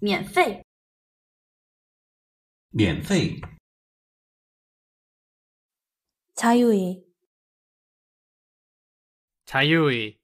免费，免费，자유의자유의